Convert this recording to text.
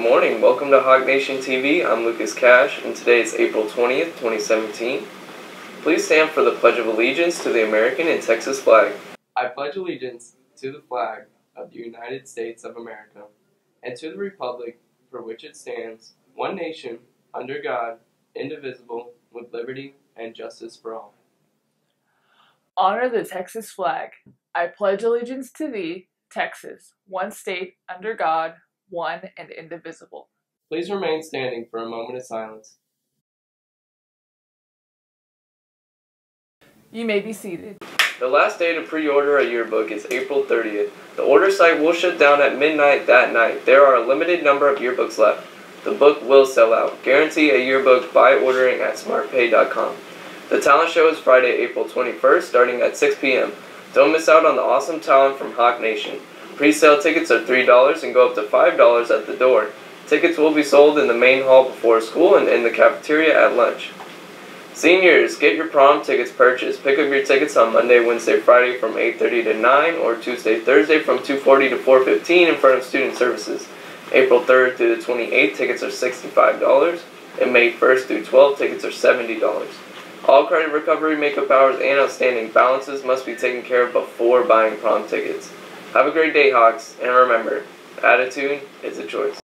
and welcome to Hawk Nation TV. I'm Lucas Cash, and today is April 20th, 2017. Please stand for the Pledge of Allegiance to the American and Texas flag. I pledge allegiance to the flag of the United States of America and to the republic for which it stands, one nation, under God, indivisible, with liberty and justice for all. Honor the Texas flag. I pledge allegiance to thee, Texas, one state, under God, one and indivisible. Please remain standing for a moment of silence. You may be seated. The last day to pre-order a yearbook is April 30th. The order site will shut down at midnight that night. There are a limited number of yearbooks left. The book will sell out. Guarantee a yearbook by ordering at smartpay.com. The talent show is Friday, April 21st, starting at 6 p.m. Don't miss out on the awesome talent from Hawk Nation. Pre-sale tickets are $3 and go up to $5 at the door. Tickets will be sold in the main hall before school and in the cafeteria at lunch. Seniors, get your prom tickets purchased. Pick up your tickets on Monday, Wednesday, Friday from 8:30 to 9 or Tuesday, Thursday from 2:40 to 4:15 in front of Student Services. April 3rd through the 28th, tickets are $65, and May 1st through 12th, tickets are $70. All credit recovery, makeup hours, and outstanding balances must be taken care of before buying prom tickets. Have a great day, Hawks, and remember, attitude is a choice.